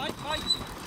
fight, fight!